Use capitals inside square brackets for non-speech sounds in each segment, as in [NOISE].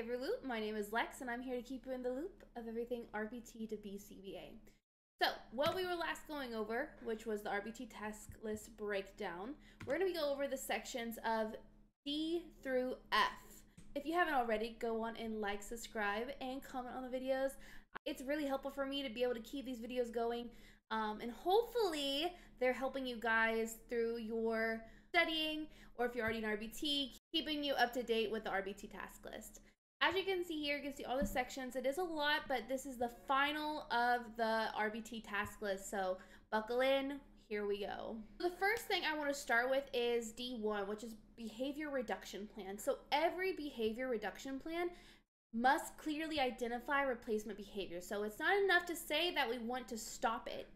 Behavior Loop. My name is Lex, and I'm here to keep you in the loop of everything RBT to BCBA. So, what we were last going over, which was the RBT task list breakdown, we're going to go over the sections of D through F. If you haven't already, go on and like, subscribe, and comment on the videos. It's really helpful for me to be able to keep these videos going, um, and hopefully, they're helping you guys through your studying, or if you're already in RBT, keeping you up to date with the RBT task list. As you can see here, you can see all the sections. It is a lot, but this is the final of the RBT task list. So buckle in, here we go. The first thing I want to start with is D1, which is behavior reduction plan. So every behavior reduction plan must clearly identify replacement behavior. So it's not enough to say that we want to stop it.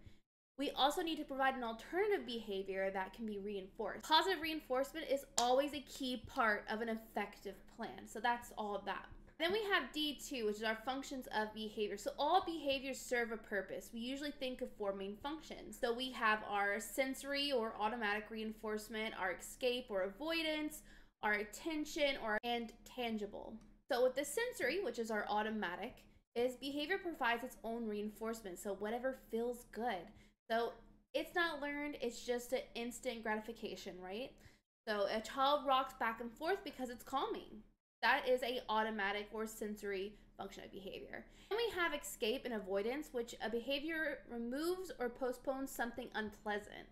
We also need to provide an alternative behavior that can be reinforced. Positive reinforcement is always a key part of an effective plan. So that's all that. Then we have D2, which is our functions of behavior. So all behaviors serve a purpose. We usually think of four main functions. So we have our sensory or automatic reinforcement, our escape or avoidance, our attention or and tangible. So with the sensory, which is our automatic, is behavior provides its own reinforcement. So whatever feels good. So it's not learned, it's just an instant gratification, right? So a child rocks back and forth because it's calming. That is a automatic or sensory function of behavior. And we have escape and avoidance, which a behavior removes or postpones something unpleasant.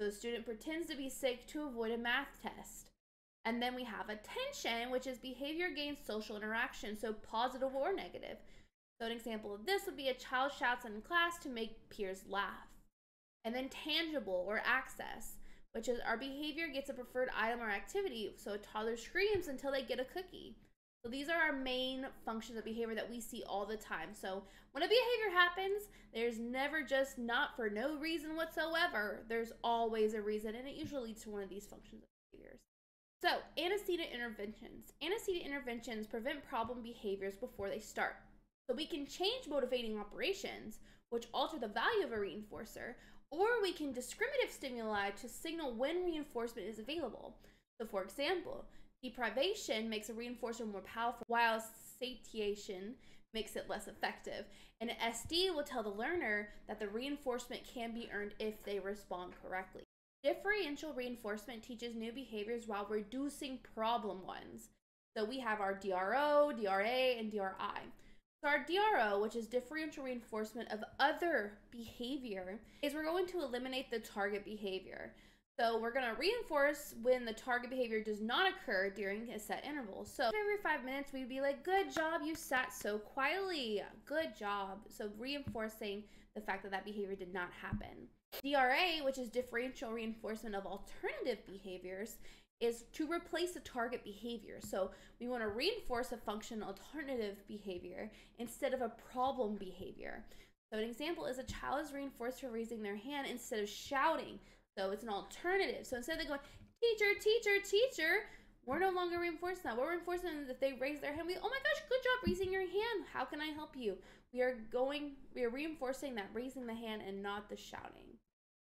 So the student pretends to be sick to avoid a math test. And then we have attention, which is behavior gains social interaction, so positive or negative. So an example of this would be a child shouts in class to make peers laugh. And then tangible or access, which is our behavior gets a preferred item or activity. So a toddler screams until they get a cookie. So these are our main functions of behavior that we see all the time. So when a behavior happens, there's never just not for no reason whatsoever. There's always a reason, and it usually leads to one of these functions of behaviors. So antecedent interventions. Antecedent interventions prevent problem behaviors before they start. So we can change motivating operations, which alter the value of a reinforcer, or we can discriminative stimuli to signal when reinforcement is available. So, for example, deprivation makes a reinforcer more powerful, while satiation makes it less effective. And SD will tell the learner that the reinforcement can be earned if they respond correctly. Differential reinforcement teaches new behaviors while reducing problem ones. So we have our DRO, DRA, and DRI. So our DRO, which is differential reinforcement of other behavior, is we're going to eliminate the target behavior. So we're going to reinforce when the target behavior does not occur during a set interval. So every five minutes, we'd be like, good job, you sat so quietly. Good job. So reinforcing the fact that that behavior did not happen. DRA, which is differential reinforcement of alternative behaviors, is to replace a target behavior. So we want to reinforce a function alternative behavior instead of a problem behavior. So an example is a child is reinforced for raising their hand instead of shouting. So it's an alternative. So instead of going, teacher, teacher, teacher, we're no longer reinforcing that. We're reinforcing that they raise their hand. We, oh my gosh, good job raising your hand. How can I help you? We are going, we are reinforcing that raising the hand and not the shouting.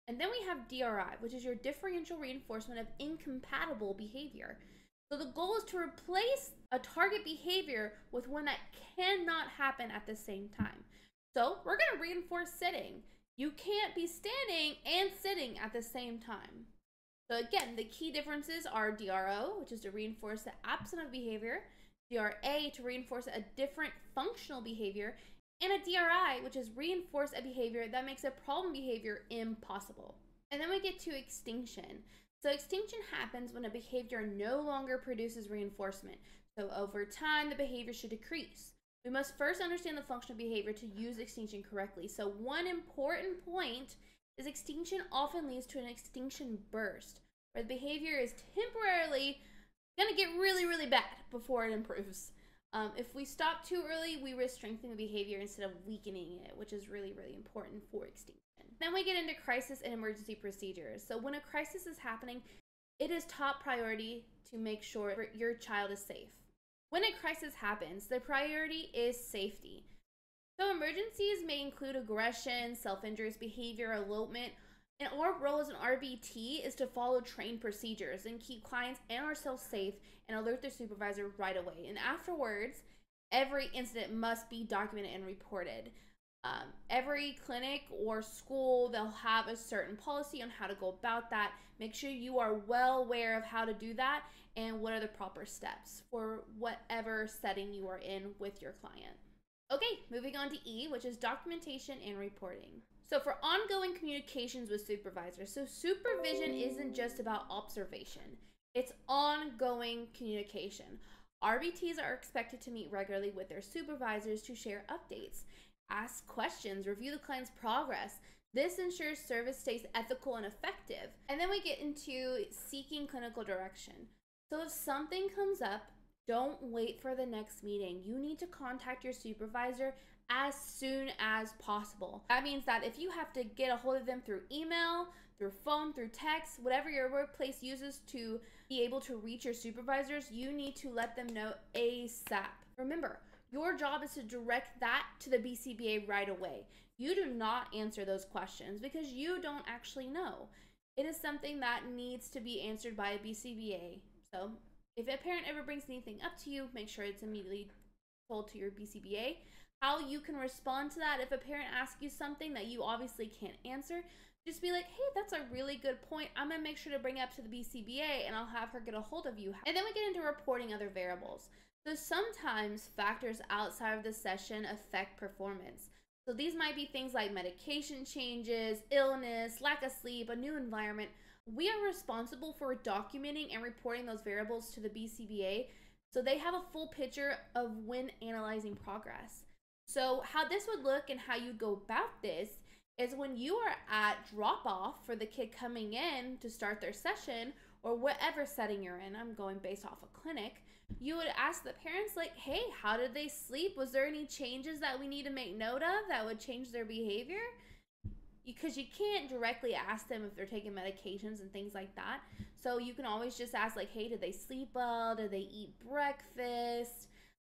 And then we have DRI, which is your differential reinforcement of incompatible behavior. So the goal is to replace a target behavior with one that cannot happen at the same time. So we're going to reinforce sitting. You can't be standing and sitting at the same time. So again, the key differences are DRO, which is to reinforce the absence of behavior, DRA to reinforce a different functional behavior, and a DRI, which is reinforce a behavior that makes a problem behavior impossible. And then we get to extinction. So extinction happens when a behavior no longer produces reinforcement. So over time, the behavior should decrease. We must first understand the function of behavior to use extinction correctly. So one important point is extinction often leads to an extinction burst, where the behavior is temporarily to get really, really bad before it improves. Um, if we stop too early, we risk strengthening the behavior instead of weakening it, which is really, really important for extinction. Then we get into crisis and emergency procedures. So when a crisis is happening, it is top priority to make sure your child is safe. When a crisis happens, the priority is safety. So emergencies may include aggression, self-injurious behavior, elopement, and our role as an RBT is to follow trained procedures and keep clients and ourselves safe and alert their supervisor right away. And afterwards, every incident must be documented and reported. Um, every clinic or school, they'll have a certain policy on how to go about that. Make sure you are well aware of how to do that and what are the proper steps for whatever setting you are in with your client. Okay, moving on to E, which is documentation and reporting. So, for ongoing communications with supervisors, so supervision isn't just about observation, it's ongoing communication. RBTs are expected to meet regularly with their supervisors to share updates, ask questions, review the client's progress. This ensures service stays ethical and effective. And then we get into seeking clinical direction. So if something comes up, don't wait for the next meeting. You need to contact your supervisor as soon as possible. That means that if you have to get a hold of them through email, through phone, through text, whatever your workplace uses to be able to reach your supervisors, you need to let them know ASAP. Remember, your job is to direct that to the BCBA right away. You do not answer those questions because you don't actually know. It is something that needs to be answered by a BCBA. So, if a parent ever brings anything up to you, make sure it's immediately told to your BCBA. How you can respond to that if a parent asks you something that you obviously can't answer, just be like, hey, that's a really good point. I'm gonna make sure to bring it up to the BCBA and I'll have her get a hold of you. And then we get into reporting other variables. So sometimes factors outside of the session affect performance. So these might be things like medication changes, illness, lack of sleep, a new environment. We are responsible for documenting and reporting those variables to the BCBA so they have a full picture of when analyzing progress. So, how this would look and how you go about this is when you are at drop off for the kid coming in to start their session or whatever setting you're in, I'm going based off a clinic, you would ask the parents, like, hey, how did they sleep? Was there any changes that we need to make note of that would change their behavior? Because you can't directly ask them if they're taking medications and things like that. So you can always just ask, like, hey, did they sleep well? Did they eat breakfast?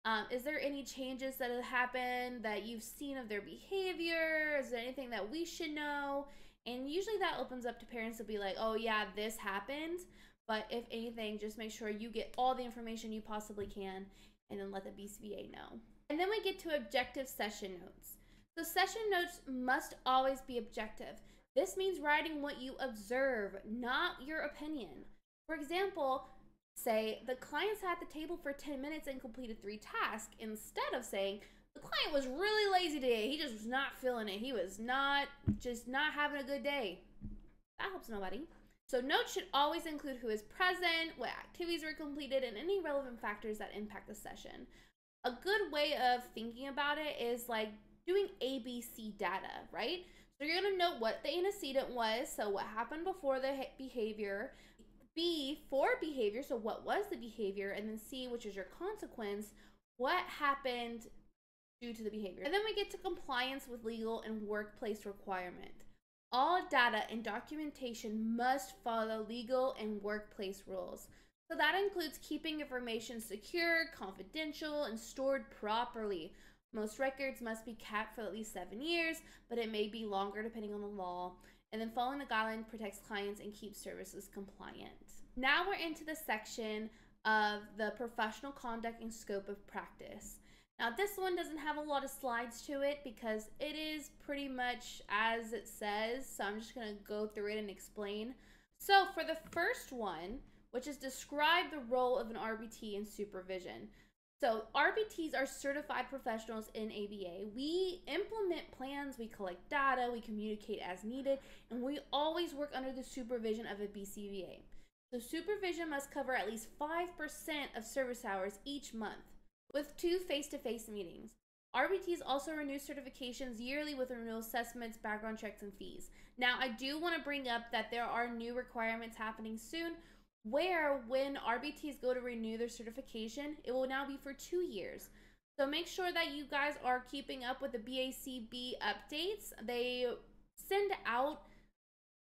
Um, is there any changes that have happened that you've seen of their behavior? Is there anything that we should know? And usually that opens up to parents to be like, oh, yeah, this happened. But if anything, just make sure you get all the information you possibly can and then let the BCBA know. And then we get to objective session notes. So, session notes must always be objective. This means writing what you observe, not your opinion. For example, say the client sat at the table for 10 minutes and completed three tasks instead of saying the client was really lazy today. He just was not feeling it. He was not just not having a good day. That helps nobody. So notes should always include who is present, what activities were completed, and any relevant factors that impact the session. A good way of thinking about it is like doing ABC data, right? So you're gonna know what the antecedent was, so what happened before the behavior, B, for behavior, so what was the behavior, and then C, which is your consequence, what happened due to the behavior. And then we get to compliance with legal and workplace requirement. All data and documentation must follow legal and workplace rules. So that includes keeping information secure, confidential, and stored properly. Most records must be kept for at least seven years, but it may be longer depending on the law. And then following the guideline protects clients and keeps services compliant. Now we're into the section of the professional conduct and scope of practice. Now this one doesn't have a lot of slides to it because it is pretty much as it says. So I'm just going to go through it and explain. So for the first one, which is describe the role of an RBT in supervision. So RBTs are certified professionals in ABA. We implement plans, we collect data, we communicate as needed, and we always work under the supervision of a BCBA. So supervision must cover at least 5% of service hours each month, with two face-to-face meetings. RBTs also renew certifications yearly with renewal assessments, background checks, and fees. Now, I do want to bring up that there are new requirements happening soon where when RBTs go to renew their certification, it will now be for two years. So make sure that you guys are keeping up with the BACB updates. They send out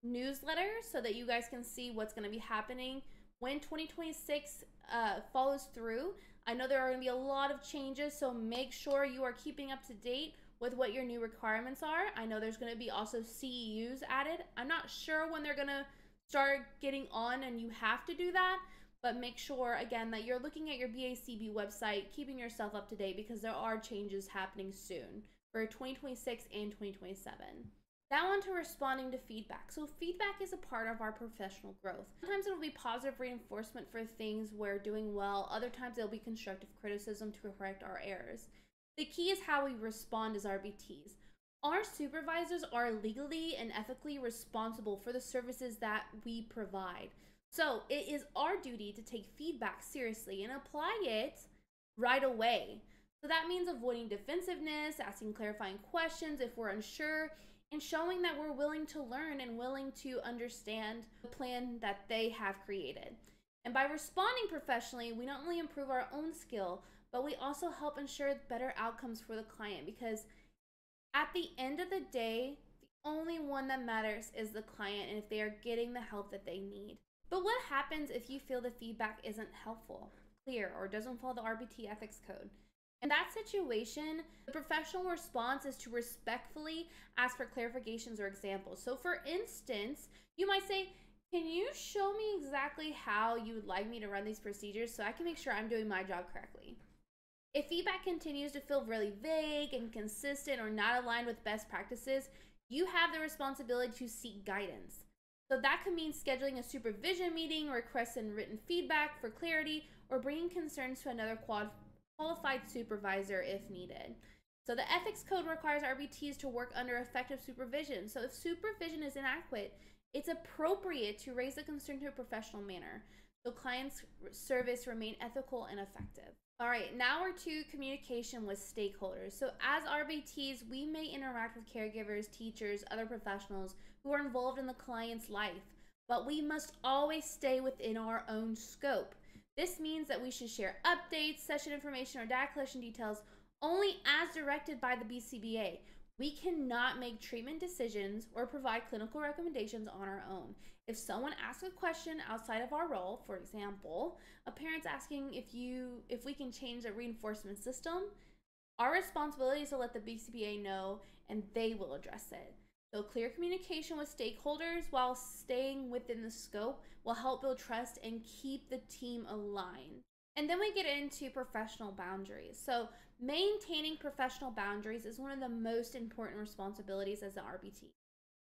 newsletters so that you guys can see what's going to be happening when 2026 uh, follows through. I know there are going to be a lot of changes, so make sure you are keeping up to date with what your new requirements are. I know there's going to be also CEUs added. I'm not sure when they're going to start getting on and you have to do that. but make sure again that you're looking at your BACB website, keeping yourself up to date because there are changes happening soon for 2026 and 2027. Now on to responding to feedback. So feedback is a part of our professional growth. Sometimes it'll be positive reinforcement for things we're doing well. Other times it'll be constructive criticism to correct our errors. The key is how we respond as RBTs. Our supervisors are legally and ethically responsible for the services that we provide. So it is our duty to take feedback seriously and apply it right away. So that means avoiding defensiveness, asking clarifying questions if we're unsure, and showing that we're willing to learn and willing to understand the plan that they have created. And by responding professionally, we not only improve our own skill, but we also help ensure better outcomes for the client because at the end of the day, the only one that matters is the client and if they are getting the help that they need. But what happens if you feel the feedback isn't helpful, clear, or doesn't follow the RBT ethics code? In that situation, the professional response is to respectfully ask for clarifications or examples. So, for instance, you might say, Can you show me exactly how you would like me to run these procedures so I can make sure I'm doing my job correctly? If feedback continues to feel really vague, and inconsistent, or not aligned with best practices, you have the responsibility to seek guidance. So that could mean scheduling a supervision meeting, requesting written feedback for clarity, or bringing concerns to another quad qualified supervisor if needed. So the ethics code requires RBTs to work under effective supervision. So if supervision is inadequate, it's appropriate to raise the concern to a professional manner. So clients' service remain ethical and effective. All right, now we're to communication with stakeholders. So as RBTs, we may interact with caregivers, teachers, other professionals who are involved in the client's life, but we must always stay within our own scope. This means that we should share updates, session information, or data collection details only as directed by the BCBA. We cannot make treatment decisions or provide clinical recommendations on our own. If someone asks a question outside of our role, for example, a parent's asking if you if we can change a reinforcement system, our responsibility is to let the BCBA know and they will address it. So, clear communication with stakeholders while staying within the scope will help build trust and keep the team aligned. And then we get into professional boundaries. So, maintaining professional boundaries is one of the most important responsibilities as an RBT.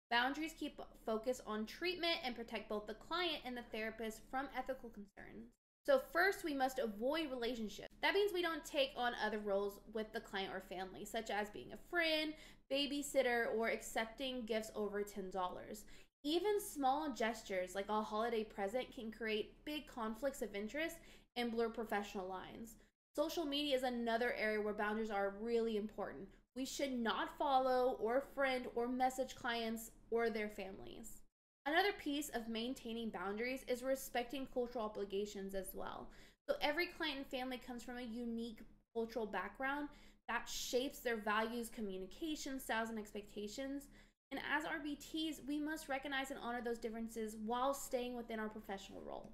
Boundaries keep focus on treatment and protect both the client and the therapist from ethical concerns. So, first, we must avoid relationships. That means we don't take on other roles with the client or family, such as being a friend, babysitter, or accepting gifts over $10. Even small gestures like a holiday present can create big conflicts of interest and blur professional lines. Social media is another area where boundaries are really important. We should not follow or friend or message clients or their families. Another piece of maintaining boundaries is respecting cultural obligations as well. So every client and family comes from a unique cultural background that shapes their values, communication styles, and expectations. And as RBTs, we must recognize and honor those differences while staying within our professional role.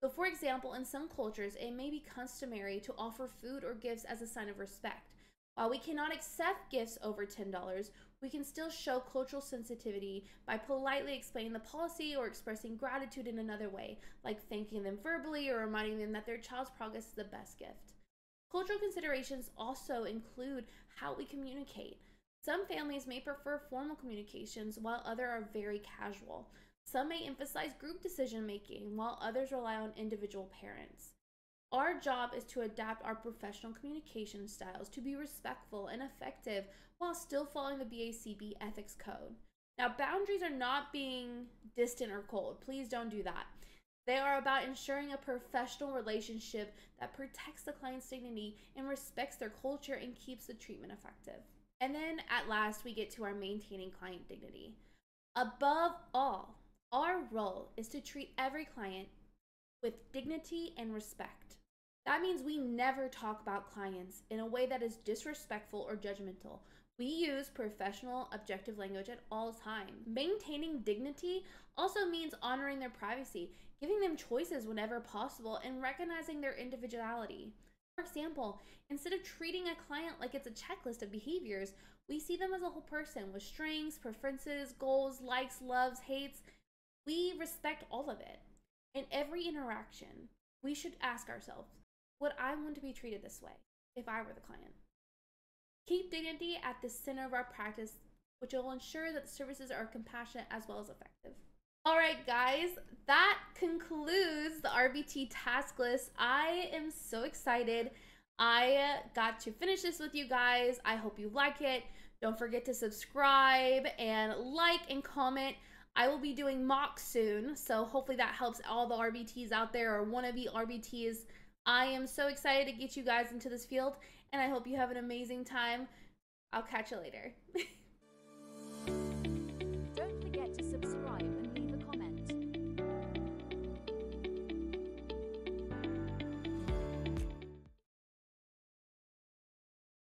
So, for example, in some cultures, it may be customary to offer food or gifts as a sign of respect. While we cannot accept gifts over $10, we can still show cultural sensitivity by politely explaining the policy or expressing gratitude in another way, like thanking them verbally or reminding them that their child's progress is the best gift. Cultural considerations also include how we communicate. Some families may prefer formal communications while others are very casual. Some may emphasize group decision making while others rely on individual parents. Our job is to adapt our professional communication styles to be respectful and effective while still following the BACB ethics code. Now, boundaries are not being distant or cold. Please don't do that. They are about ensuring a professional relationship that protects the client's dignity and respects their culture and keeps the treatment effective. And then at last, we get to our maintaining client dignity. Above all, our role is to treat every client with dignity and respect. That means we never talk about clients in a way that is disrespectful or judgmental. We use professional, objective language at all times. Maintaining dignity also means honoring their privacy, giving them choices whenever possible, and recognizing their individuality. For example, instead of treating a client like it's a checklist of behaviors, we see them as a whole person with strengths, preferences, goals, likes, loves, hates. We respect all of it. In every interaction, we should ask ourselves would I want to be treated this way if I were the client? Keep dignity at the center of our practice, which will ensure that the services are compassionate as well as effective. All right, guys, that concludes the RBT task list. I am so excited. I got to finish this with you guys. I hope you like it. Don't forget to subscribe and like and comment. I will be doing mocks soon, so hopefully that helps all the RBTs out there or wannabe RBTs. I am so excited to get you guys into this field, and I hope you have an amazing time. I'll catch you later. [LAUGHS]